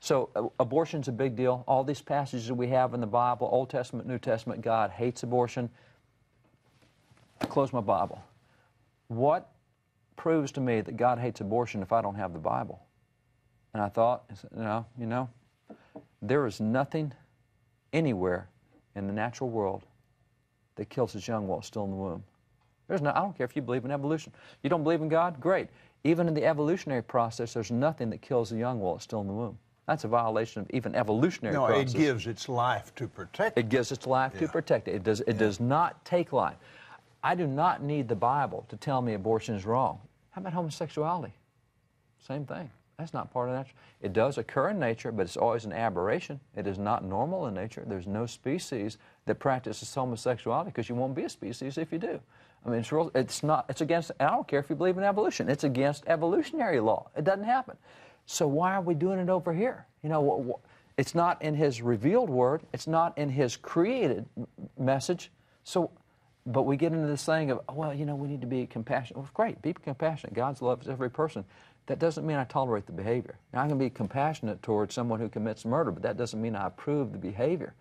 So uh, abortion's a big deal. All these passages that we have in the Bible, Old Testament, New Testament, God hates abortion. I close my Bible. What proves to me that God hates abortion if I don't have the Bible? And I thought, you know, you know, there is nothing anywhere in the natural world that kills its young while it's still in the womb. There's no, I don't care if you believe in evolution. You don't believe in God? Great. Even in the evolutionary process, there's nothing that kills the young while it's still in the womb. That's a violation of even evolutionary no, process. it gives its life to protect It gives its life to protect it. It does, it Yeah. does not take life. I do not need the Bible to tell me abortion is wrong. How about homosexuality? Same thing. That's not part of nature. It does occur in nature, but it's always an aberration. It is not normal in nature. There's no species that practices homosexuality because you won't be a species if you do. I mean, it's, real, it's not. It's against. I don't care if you believe in evolution. It's against evolutionary law. It doesn't happen. So why are we doing it over here? You know, it's not in His revealed word. It's not in His created message. So, but we get into this thing of, well, you know, we need to be compassionate. Well, great, be compassionate. God loves every person. That doesn't mean I tolerate the behavior. Now, I can be compassionate towards someone who commits murder, but that doesn't mean I approve the behavior.